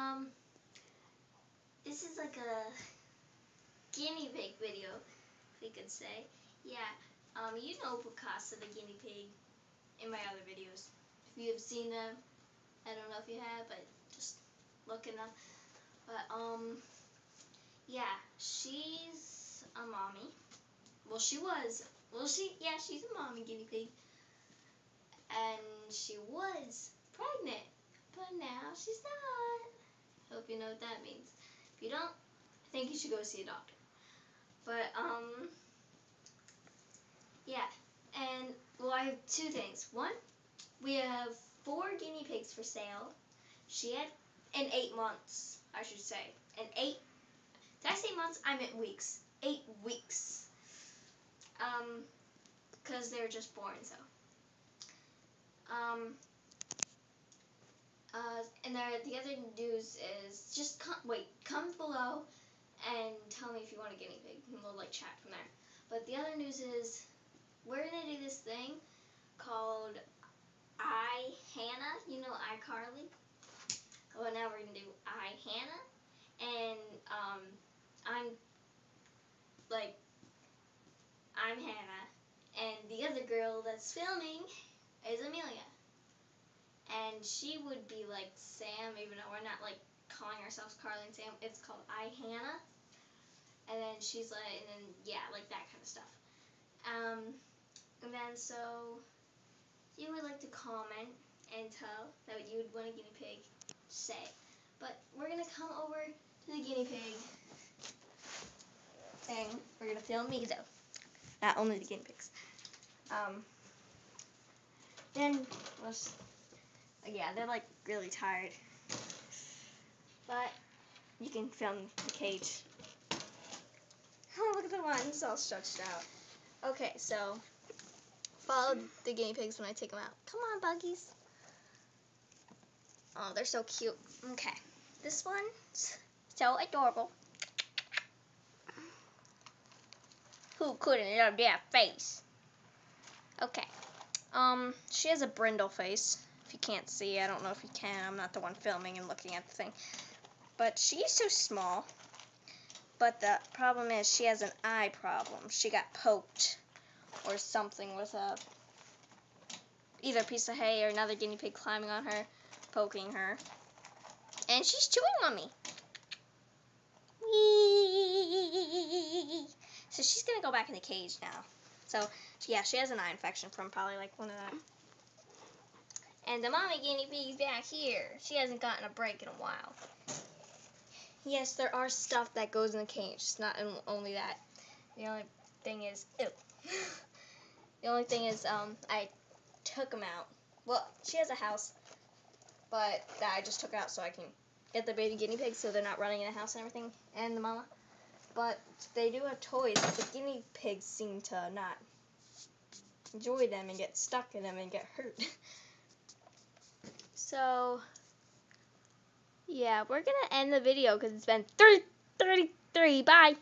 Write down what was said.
Um, this is like a guinea pig video, if we could say. Yeah, um, you know Picasso the guinea pig in my other videos. If you have seen them, I don't know if you have, but just looking up. But, um, yeah, she's a mommy. Well, she was. Well, she, yeah, she's a mommy guinea pig. And she was pregnant, but now she's not. Hope you know what that means. If you don't, I think you should go see a doctor. But, um, yeah, and, well, I have two things. One, we have four guinea pigs for sale. She had, in eight months, I should say. In eight, did I say months? I meant weeks. Eight weeks. Um, because they were just born, so. Um, uh, and there, the other news is just come, wait, comment below and tell me if you want a guinea pig, and we'll like chat from there. But the other news is we're gonna do this thing called I Hannah. You know iCarly. Well, now we're gonna do I Hannah, and um, I'm like I'm Hannah, and the other girl that's filming is Amelia. And she would be like Sam, even though we're not like calling ourselves Carly and Sam. It's called I Hannah. And then she's like, and then yeah, like that kind of stuff. Um, and then so you would like to comment and tell that you would want a guinea pig, say. But we're gonna come over to the guinea pig thing. We're gonna film me though, not only the guinea pigs. Um, then let's yeah, they're like really tired. But you can film the cage. Oh, look at the ones all stretched out. Okay, so follow the guinea pigs when I take them out. Come on, buggies. Oh, they're so cute. Okay, this one's so adorable. Who couldn't love that face? Okay. Um, she has a brindle face if you can't see. I don't know if you can. I'm not the one filming and looking at the thing. But she's so small. But the problem is she has an eye problem. She got poked or something with a either piece of hay or another guinea pig climbing on her, poking her. And she's chewing on me. Whee! So she's going to go back in the cage now. So, yeah, she has an eye infection from probably like one of them. And the mommy guinea pig's back here. She hasn't gotten a break in a while. Yes, there are stuff that goes in the cage. It's not only that. The only thing is, ew. the only thing is, um, I took them out. Well, she has a house, but that I just took out so I can get the baby guinea pigs so they're not running in the house and everything, and the mama. But they do have toys. The guinea pigs seem to not enjoy them and get stuck in them and get hurt. So, yeah, we're going to end the video because it's been 33. Bye.